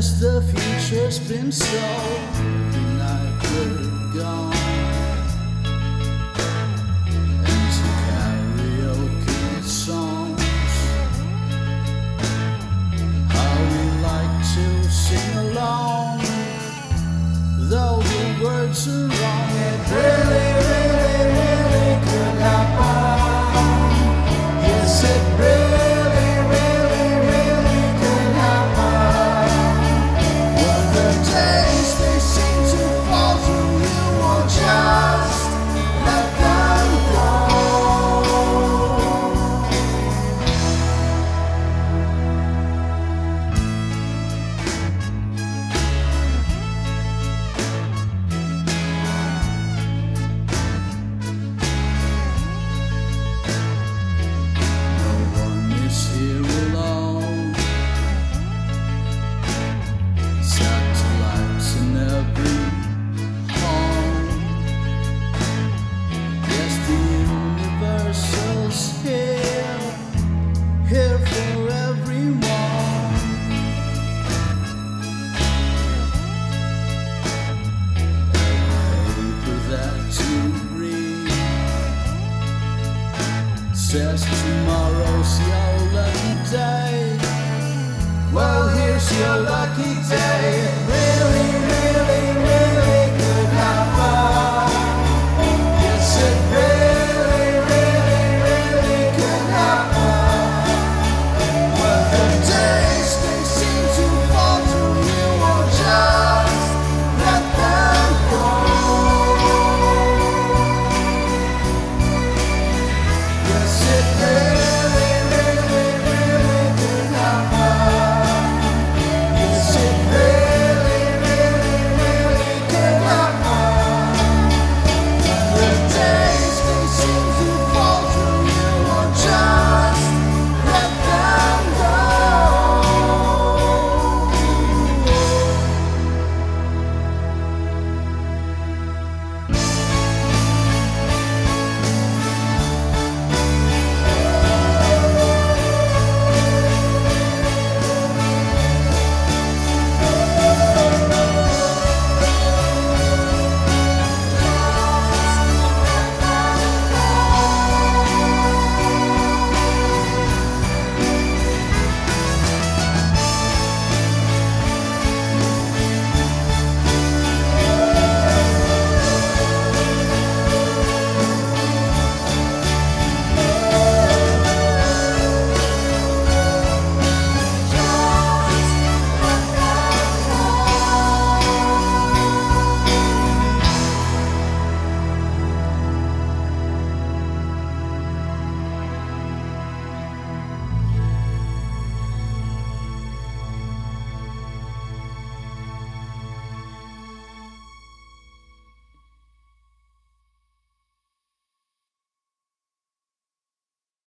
Says the future's been so gone. Karaoke songs. How we like to sing along, though the words are for everyone. That you read says tomorrow's your lucky day. Well, here's your lucky day.